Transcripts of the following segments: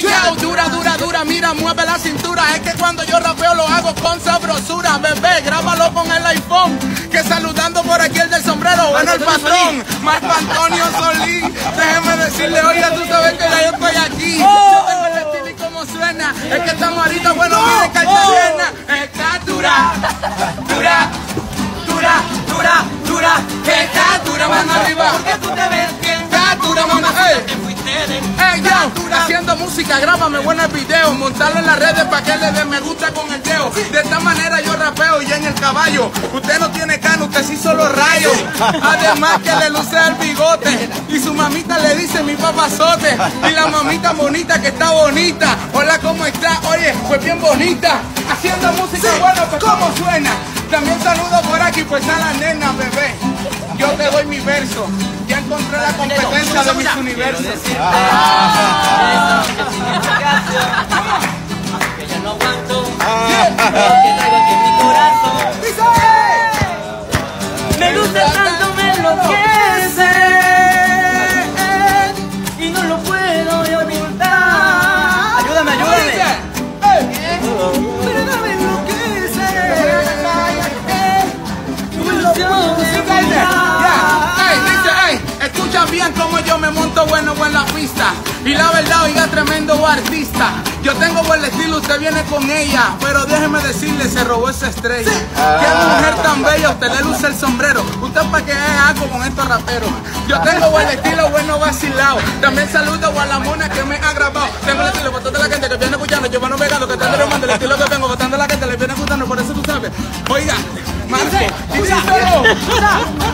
Yo, dura, dura, dura, mira, mueve la cintura. Es que cuando yo rapeo lo hago con sabrosura. Bebé, grábalo con el iPhone. Que saludando por aquí el del sombrero, bueno el patrón. Marco Antonio Solís. Déjeme decirle, oye, tú sabes que ya yo estoy aquí. Yo tengo el estilo y cómo suena. Es que estamos ahorita, bueno, miren, Cartagena. Está dura, dura, dura, dura, dura. Está dura, mano arriba. Porque tú te ves bien. Está dura, ey. Hey, yo, haciendo música, grábame buenos videos, montarlo en las redes para que le den me gusta con el dedo. De esta manera yo rapeo y en el caballo. Usted no tiene cano, usted sí solo rayos. Además que le luce el bigote. Y su mamita le dice mi papazote. Y la mamita bonita que está bonita. Hola, ¿cómo está? Oye, pues bien bonita. Haciendo música, bueno, pues ¿cómo suena? También saludo por aquí, pues a la nena, bebé. Yo te doy mi verso. Ya encontré la competencia de mis universos. Que ya no aguanto, me monto bueno en la pista. Y la verdad, oiga, tremendo artista. Yo tengo buen estilo, usted viene con ella. Pero déjeme decirle, se robó esa estrella. Qué mujer tan bella, usted le luce el sombrero. Usted para que haga algo con estos raperos. Yo tengo buen estilo, bueno vacilado. También saludo a la mona que me ha grabado. Tengo el estilo, botando la gente que viene escuchando. Yo van pegando, que está derramando el estilo que tengo, botando la gente, le viene gustando. Por eso tú sabes. Oiga, Marco,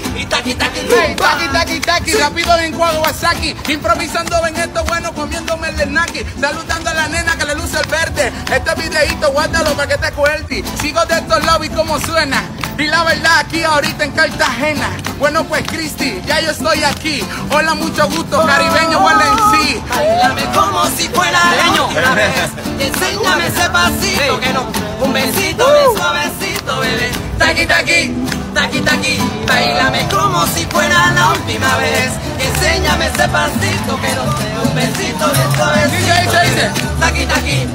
Y taqui, taqui, Hey, rumba. taki, taki, taki, rápido en Kawasaki Improvisando en esto bueno, comiéndome el naki Saludando a la nena que le luce el verde. Este videito, guárdalo para que te acuerdes. Sigo de estos lobbies como suena. Y la verdad aquí ahorita en Cartagena. Bueno pues Cristi, ya yo estoy aquí. Hola, mucho gusto, caribeño, huele en sí. Bailame como si fuera la última vez. Y enséñame ese pasito que no. Un besito bien suavecito, bebé. Taqui, taqui, taqui, taqui. Bailame como si fuera la última vez. Enséñame ese pasito que no sé. Un besito bien suavecito. Dice, dice, dice. bebé. Taqui, taqui,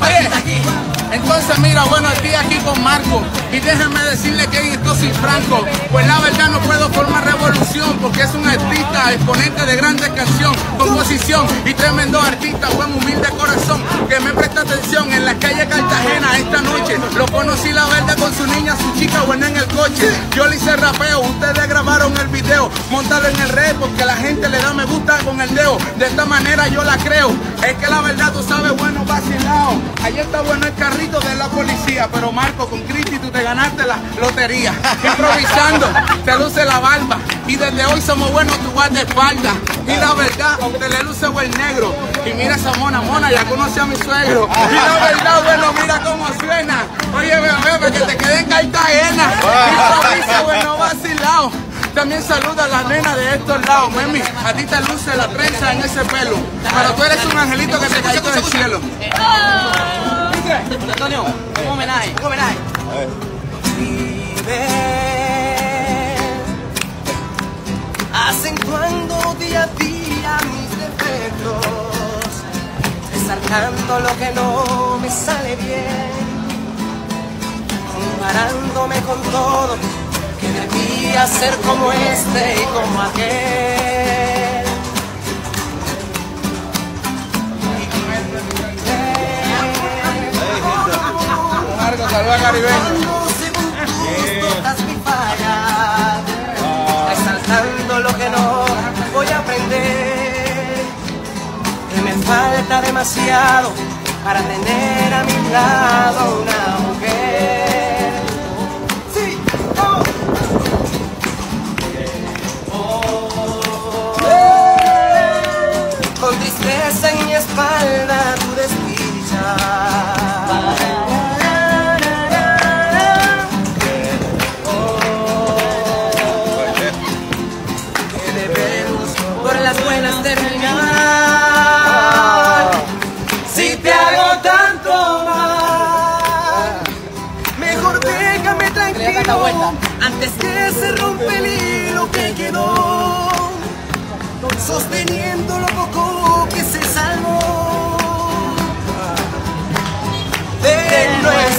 Oye. taqui, taqui. Entonces mira, bueno, estoy aquí con Marco y déjenme decirle que en esto soy franco, pues la verdad no puedo formar porque es un artista, exponente de grandes canción, composición y tremendo artista, buen humilde corazón que me presta atención en la calle Cartagena esta noche. Lo conocí la verdad con su niña, su chica buena en el coche. Yo le hice rapeo, ustedes video, montalo en el red porque la gente le da me gusta con el dedo. De esta manera yo la creo. Es que la verdad tú sabes, bueno, vacilado. Ahí está bueno el carrito de la policía, pero Marco, con Cristi tú te ganaste la lotería. Improvisando, te luce la barba. Y desde hoy somos buenos tu espalda. Y la verdad, a usted le luce buen negro. Y mira esa mona, mona, ya conocí a mi suegro. Y la verdad, bueno, mira cómo suena. Oye, bebé, que te quede en Cartagena. Improvisa, bueno, vacilado. También saluda a la nena de estos lados, mami. A ti te luce la trenza en ese pelo. Pero tú eres un angelito que te cayó del cielo. Antonio, un homenaje, un homenaje. Vive acentuando día a día mis defectos, resaltando lo que no me sale bien, comparándome con todo, que debía ser como este y como aquel. Marco, saluda caribeño. Resaltando lo que no voy a aprender, que me falta demasiado para tener a mi lado una mujer. Mejor déjame tranquilo antes que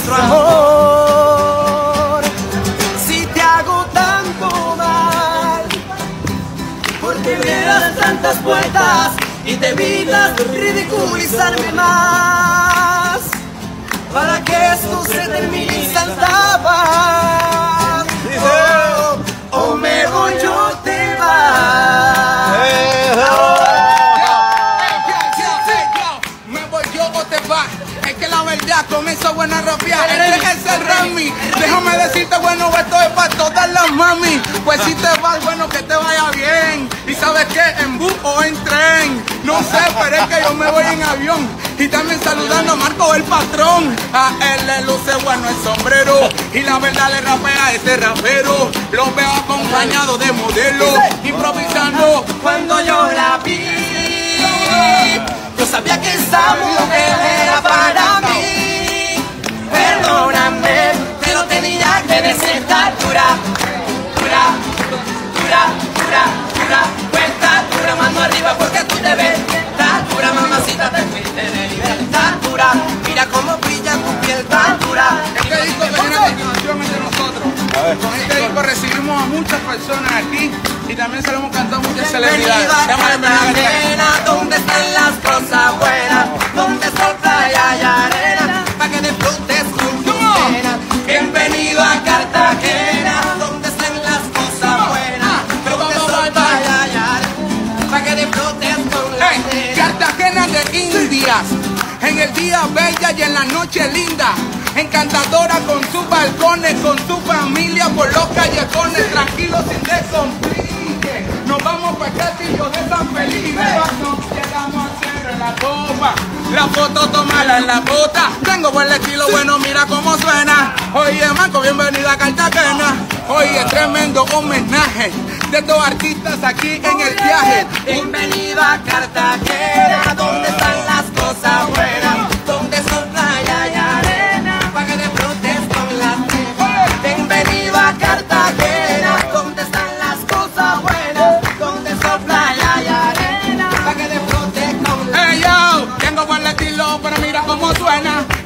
nuestro amor. Si te hago tanto mal, porque me das tantas puertas y te evitas ridiculizarme más. Para que esto se Déjame decirte, bueno, esto es para todas las mami. Pues si te vas, bueno, que te vaya bien. Y sabes qué, en bus o en tren. No sé, pero es que yo me voy en avión. Y también saludando a Marco el patrón. A él le luce bueno el sombrero. Y la verdad le rapea a este rapero. Lo veo acompañado de modelos. Improvisando. Cuando yo la vi, yo sabía que esa mujer Con este disco recibimos a muchas personas aquí y también se lo hemos cantado a muchas celebridades. Cartagena. Donde están las cosas buenas, donde sol, playa y arena, para que disfrutes con tu pena. Bienvenido a Cartagena, donde están las cosas buenas, donde sol, playa y arena, para que disfrutes con la pena. Cartagena de Indias, en el día bella y en la noche linda. Encantadora con sus balcones, con su familia por los callejones, tranquilos sin descomplique. Nos vamos para el castillo de San Felipe. Nos llegamos centro en la copa. La foto tomala en la bota. Tengo buen estilo, bueno, mira cómo suena. Oye, Marco, bienvenida a Cartagena. Oye, tremendo homenaje de dos artistas aquí en el viaje. Bienvenido a Cartagena,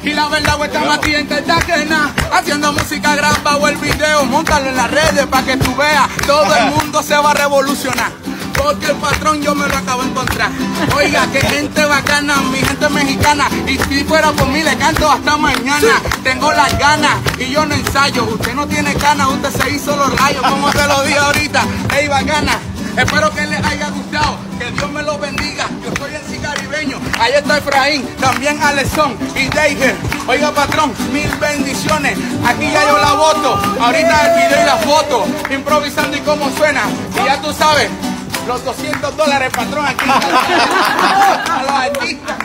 Y la verdad, pues estamos aquí en Cartagena, haciendo música, graba o el video, montalo en las redes para que tú veas. Todo el mundo se va a revolucionar. Porque el patrón yo me lo acabo de encontrar. Oiga, qué gente bacana, mi gente mexicana. Y si fuera por mí, le canto hasta mañana. Tengo las ganas y yo no ensayo. Usted no tiene ganas, usted se hizo los rayos, como te lo dije ahorita. Ey, bacana. Espero que les haya gustado, que Dios me los bendiga. Yo soy el caribeño, ahí está Efraín, también Alexón y Deiger. Oiga patrón, mil bendiciones. Aquí ya yo la voto, ahorita el video y la foto, improvisando y cómo suena. Y ya tú sabes, los 200 dólares patrón aquí. A los artistas.